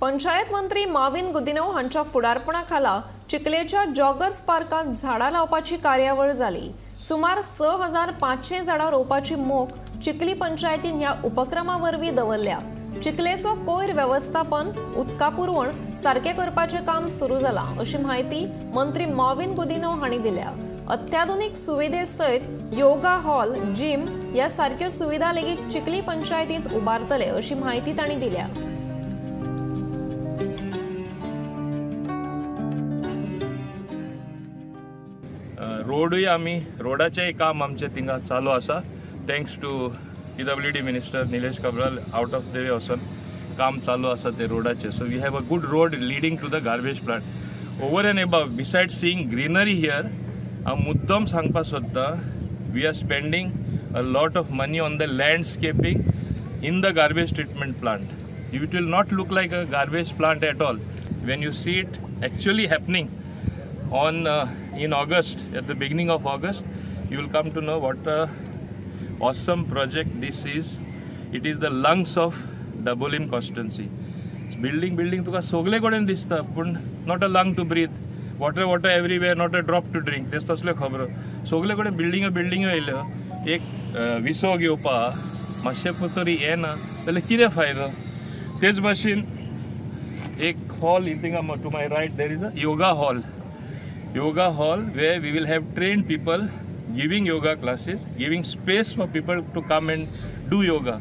पंचायत मंत्री माविन गुदिनव हांच्या फुडारपणाखाला चिखलेच्या जॉगर्स पार्कात झाडां लावपाची कार्यावळ जाली. सुमार स हजार पाचशे झाडां रोवपाची मोख चिखली पंचायतीन ह्या उपक्रमा वरवीं दवरल्या. चिखलेचो कोयर वेवस्थापन उदका पुरवण सारकें करपाचें काम सुरू जालां अशी म्हायती मंत्री माविन गुदिनव हांणी दिल्या. अत्याधुनीक सुविधे सयत योगा हॉल जिम ह्या सारक्यो सुविधा लेगीत चिखली पंचायतींत उबारतले अशी म्हायती तांणी दिल्या. रोडूय आमी रोडाचेंय काम आमचे थिंगा चालू आसा thanks to P W D minister Nilesh Cabral out of the way वचून काम चालू आसा ते रोडाचें. So we have a good road leading to the garbage plant over and above beside seeing greenery here हांव मुद्दम सांगपाक सोदतां we are spending a lot of money on the landscaping in the garbage treatment plant it will not look like a garbage plant at all when you see it actually happening on in August, at the beginning of August. You will come to know what a awesome project this is. It is the lungs of Dabolim constituency. Building, building तुका सगळे कडेन दिसता पूण not a lung to breathe water water everywhere not a drop to drink तेच तसल्यो खबरो सगळे कडेन बिल्डिंग्यो बिल्डिंग्यो येयल्यो एक विसो घेवपा मातशें तरी येना जाल्यार कितें फायदो तेच भाशेन एक हॉल थिंगा to my right there is a yoga hall yoga hall where we will have trained people giving yoga classes, giving space for people to come and do yoga.